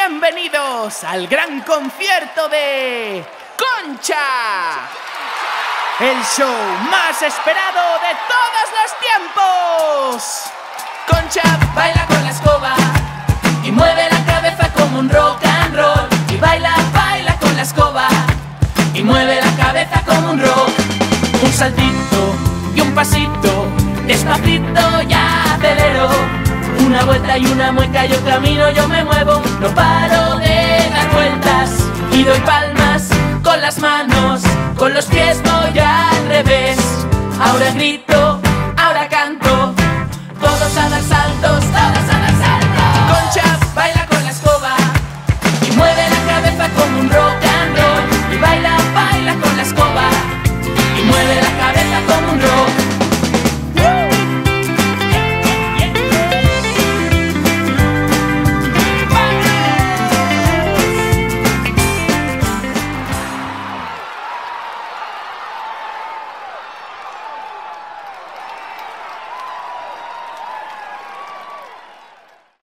Bienvenidos al gran concierto de Concha. El show más esperado de todos los tiempos. Concha baila con la escoba y mueve la cabeza como un rock and roll. Y baila, baila con la escoba y mueve la cabeza como un rock. Un saltito y un pasito, despacito ya. Una vuelta y una mueca, yo camino, yo me muevo, no paro de dar vueltas y doy palmas con las manos, con los pies voy al revés. Ahora grito